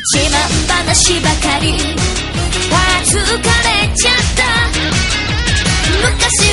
自慢話ばかり。れちゃった。昔